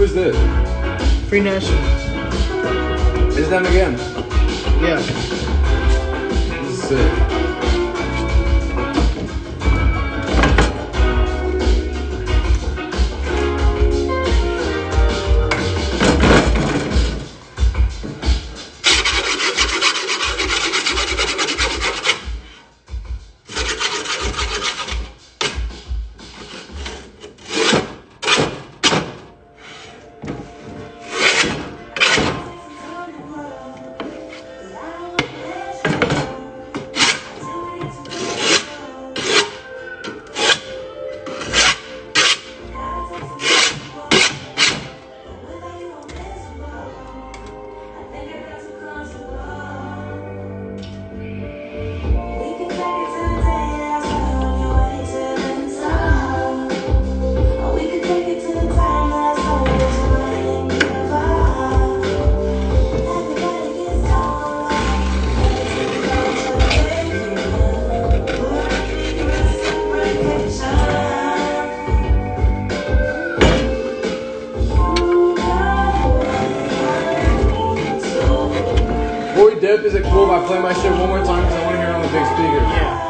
Who is this? Free National. It's them again. Yeah. This is sick. Is it cool if I play my shit one more time because I want to hear it on the big speaker? Yeah.